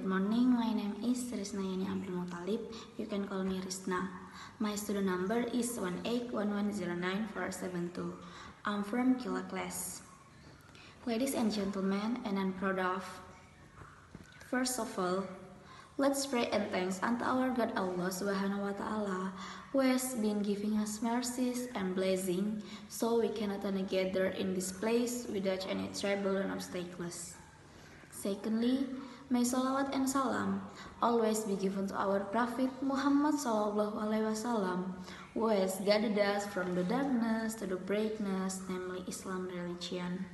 is Risnayani Abdul Muttalib. You can call me Risna. My student number is 181109472. I'm from Kilo class. Ladies and gentlemen, and I'm proud of. First of all, let's pray and thanks unto our God Allah Subhanahu wa Ta'ala, who has been giving us mercies and blessing, so we can attend together in this place without any trouble and obstacles. Secondly, may salawat and salam always be given to our Prophet Muhammad Sallallahu Alaihi Wasallam, who has guided us from the darkness to the brightness, namely Islam religion.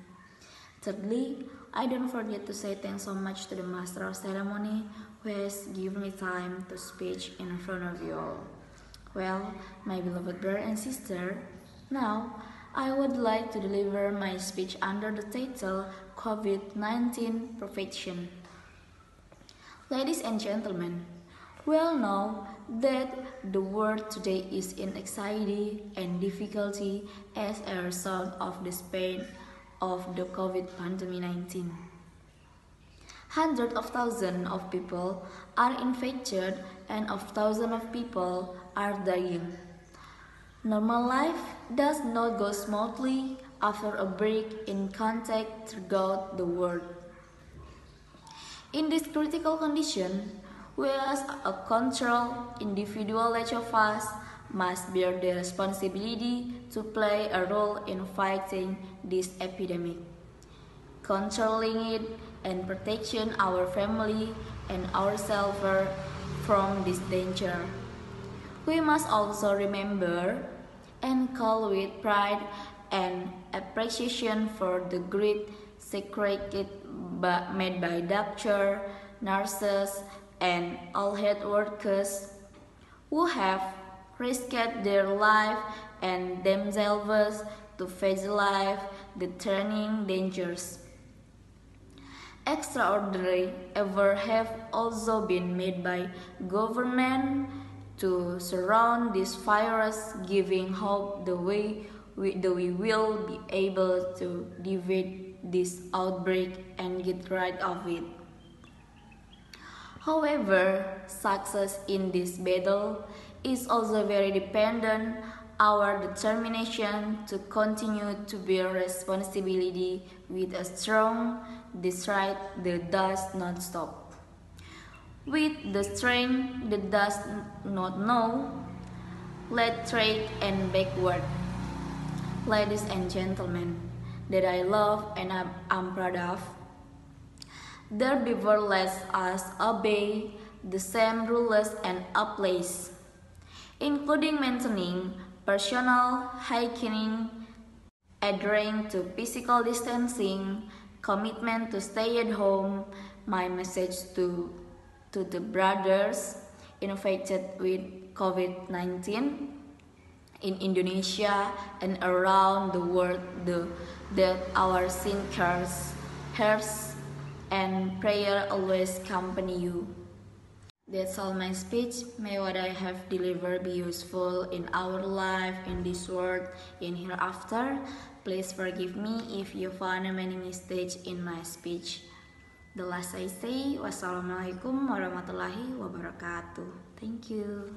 Thirdly, I don't forget to say thanks so much to the master of ceremony who has given me time to speak in front of you all. Well, my beloved brother and sister, now I would like to deliver my speech under the title COVID-19 Perfection. Ladies and gentlemen, we all know that the world today is in anxiety and difficulty as a result of the spread of the COVID pandemic 19. Hundreds of thousands of people are infected and of thousands of people are dying. Normal life does not go smoothly after a break in contact throughout the world. In this critical condition, we as a control individual each of us must bear the responsibility to play a role in fighting this epidemic, controlling it and protecting our family and ourselves from this danger. We must also remember and call with pride and appreciation for the great sacrifice made by doctors, nurses, and all health workers who have risked their life and themselves to face life the turning dangers. Extraordinary efforts have also been made by government to surround this virus, giving hope the way we, that we will be able to defeat this outbreak and get rid of it. However, success in this battle is also very dependent our determination to continue to bear responsibility with a strong desire that does not stop. With the strength that does not know, let trade and backward. Ladies and gentlemen, that I love and I'm, I'm proud of, therefore let us obey the same rules and a place, including maintaining personal hygiene, adhering to physical distancing, commitment to stay at home, my message to, to the brothers infected with COVID-19 in Indonesia and around the world the, that our sinkers, herbs, and prayer always accompany you. That's all my speech. May what I have delivered be useful in our life, in this world, in hereafter. Please forgive me if you found many mistakes in my speech. The last I say, wassalamualaikum warahmatullahi wabarakatuh. Thank you.